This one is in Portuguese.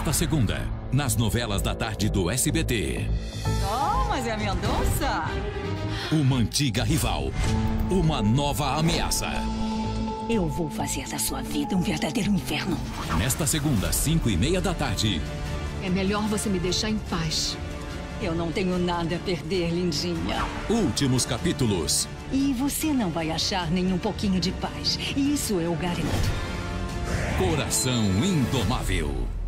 Nesta segunda, nas novelas da tarde do SBT. Oh, mas é a Mendonça? Uma antiga rival. Uma nova ameaça. Eu vou fazer da sua vida um verdadeiro inferno. Nesta segunda, cinco e meia da tarde. É melhor você me deixar em paz. Eu não tenho nada a perder, lindinha. Últimos capítulos. E você não vai achar nem um pouquinho de paz. Isso eu garanto. Coração Indomável.